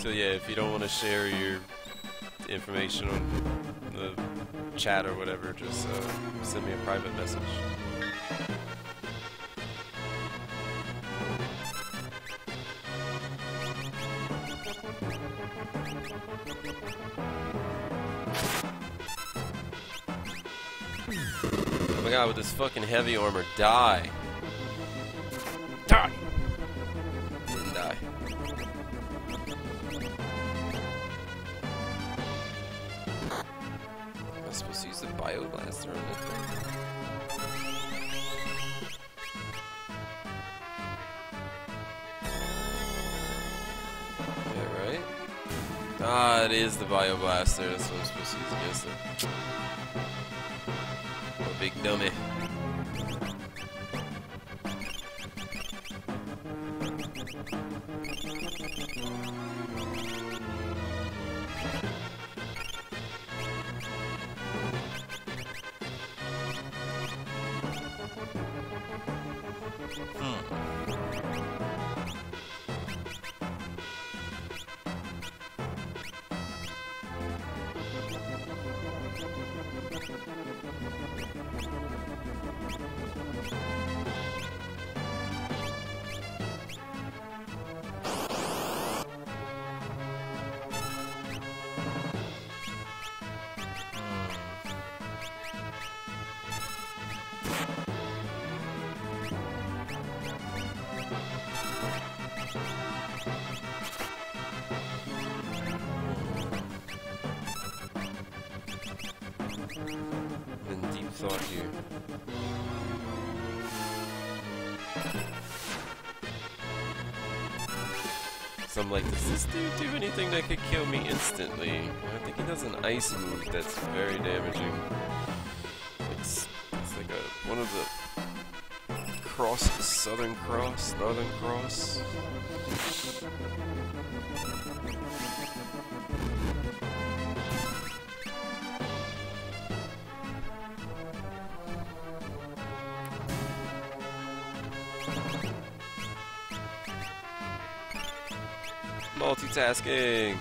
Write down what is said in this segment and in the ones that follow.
So yeah, if you don't want to share your information on the chat or whatever, just uh, send me a private message. Oh my god, with this fucking heavy armor, die! Die! Bioblaster? Yeah, right? Ah, it is the bioblaster. That's what I'm supposed to use against it. A big dummy. In deep thought here. So I'm like, does this dude do anything that could kill me instantly? I think he does an ice move that's very damaging. It's, it's like a one of the crosses, Southern Cross, Northern Cross. Multitasking.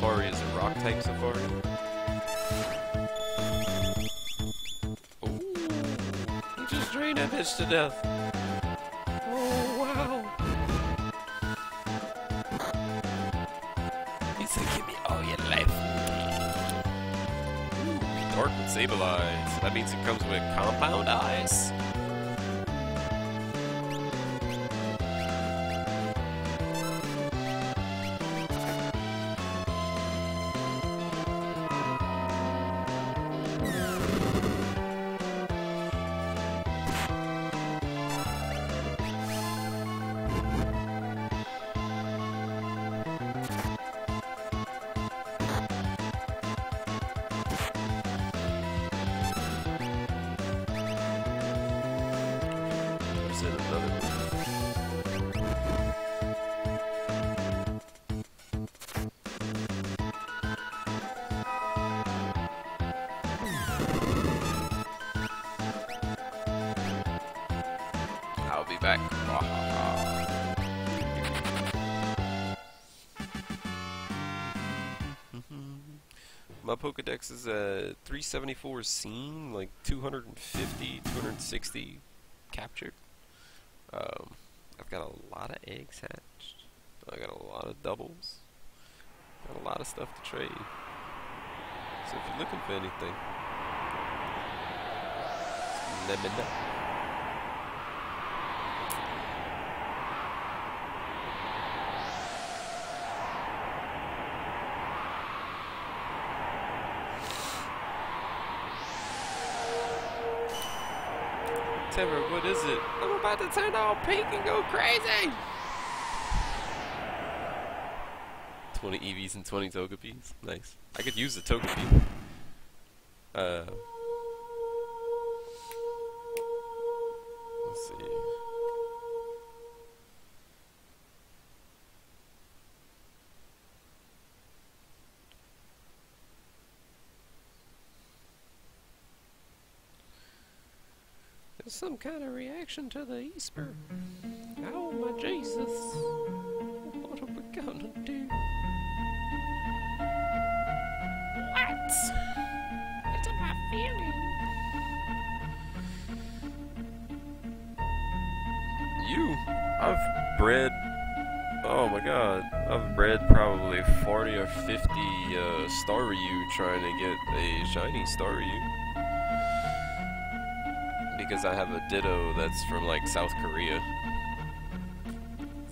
Safari is a rock type Safari. Ooh, just drained that bitch to death. Oh wow. He said, "Give me all your life." Ooh, dark with sable eyes. That means it comes with compound eyes. My Pokedex is a 374 seen, like 250, 260 captured. Um, I've got a lot of eggs hatched. I got a lot of doubles. Got a lot of stuff to trade. So if you're looking for anything, let me know. Timber, what is it? I'm about to turn all pink and go crazy! 20 EVs and 20 Togepi's. Nice. I could use the Togepi. Uh... Let's see. Some kind of reaction to the Esper. Oh my Jesus. What are we gonna do? What? It's my feeling. You? I've bred. Oh my god. I've bred probably 40 or 50 uh, Staryu trying to get a shiny Staryu because I have a Ditto that's from like South Korea.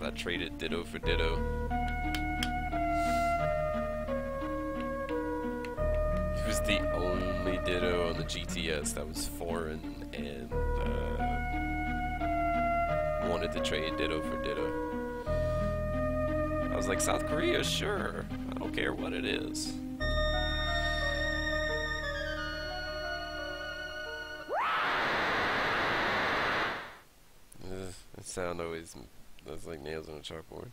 I traded Ditto for Ditto. It was the only Ditto on the GTS that was foreign and uh, wanted to trade Ditto for Ditto. I was like, South Korea, sure. I don't care what it is. Sound always that's like nails on a chalkboard.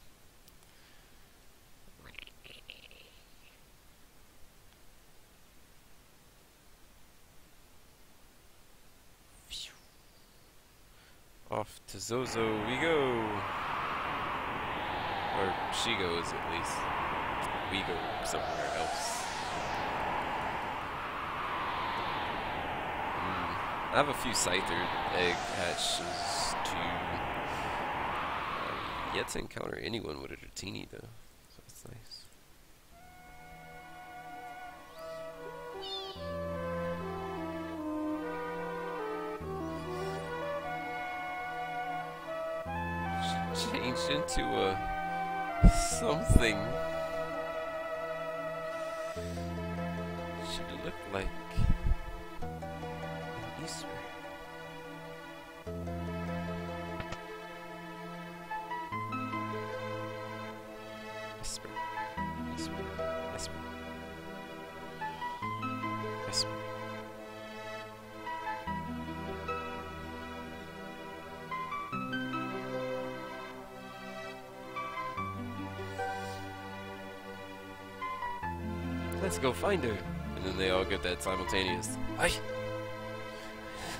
Off to Zozo we go! Or she goes at least. We go somewhere else. Mm. I have a few Scyther egg hatches to yet to encounter anyone with a Dratini though, so that's nice. Changed into a something. She looked like Let's go find her. And then they all get that simultaneous. I.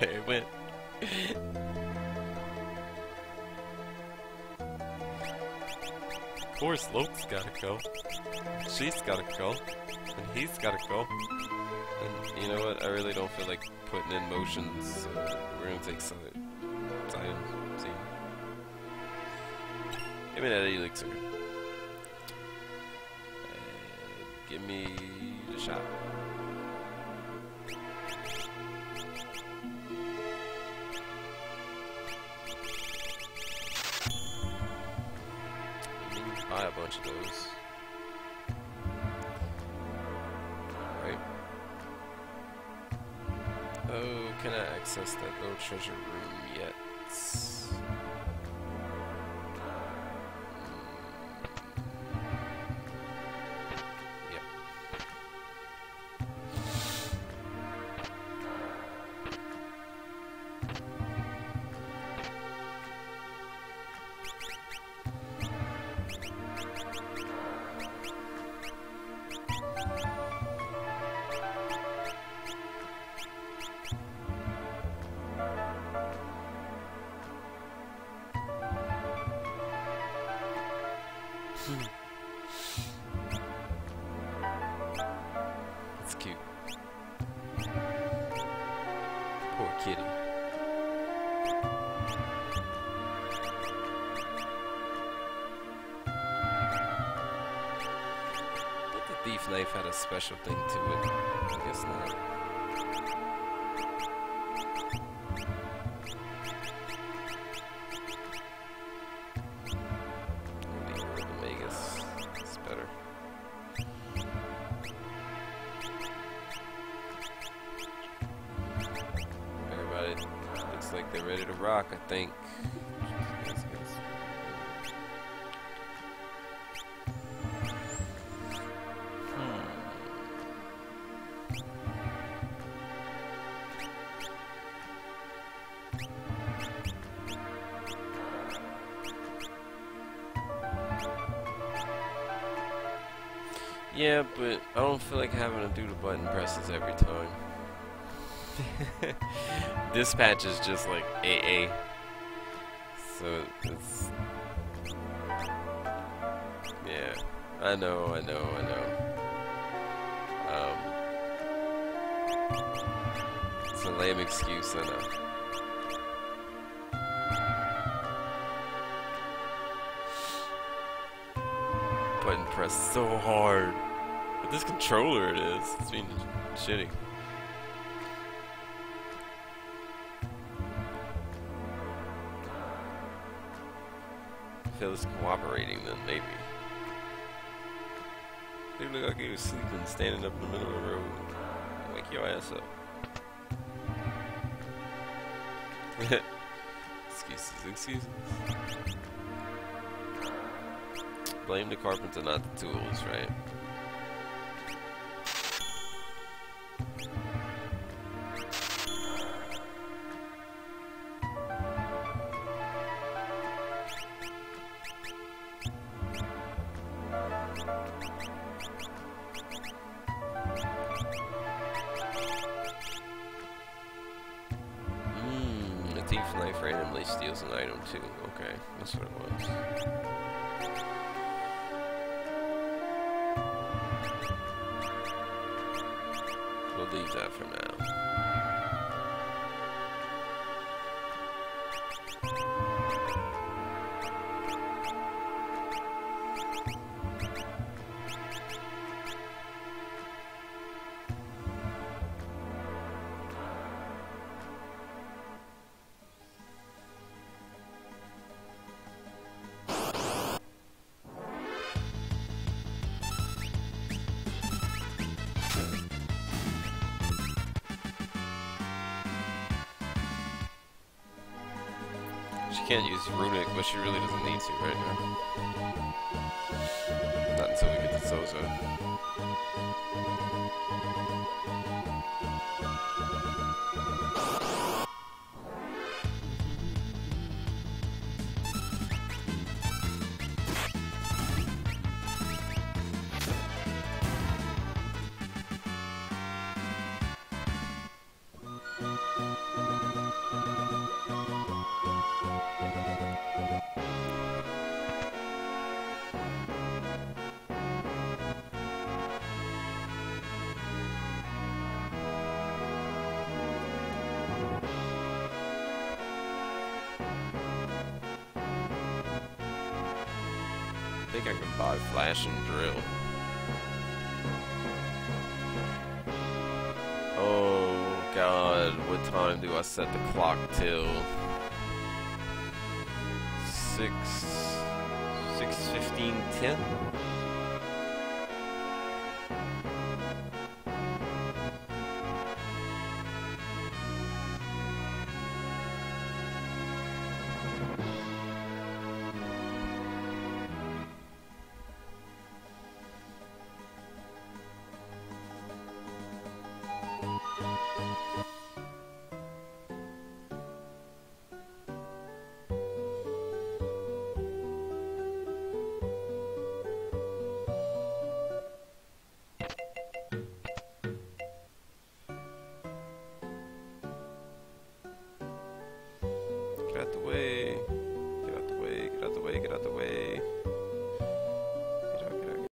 there it went. of course, Locke's gotta go. She's gotta go. And he's gotta go. And you know what? I really don't feel like putting in motions. So we're gonna take Cyan. Cyan. Give me that elixir. Give me the shot. buy a bunch of those. Alright. Oh, can I access that little treasure room yet? That's cute. Poor kitty. But the thief life had a special thing to it. I guess rock, I think. Yeah, but I don't feel like having to do the button presses every time. Dispatch is just like AA. So it's... Yeah, I know, I know, I know. Um, it's a lame excuse, I know. Button press so hard. With this controller it is. It's being shitty. Phil's cooperating then, maybe. They look like he was sleeping, standing up in the middle of the road. Wake your ass up. excuses, excuses. Blame the carpenter, not the tools, right? Thief Knife randomly steals an item too. Okay, that's what it was. Can't use Runic, but she really doesn't need to right now. Not until we get to Zozo. Think I can buy flash and drill. Oh god, what time do I set the clock till? Six, six fifteen, ten.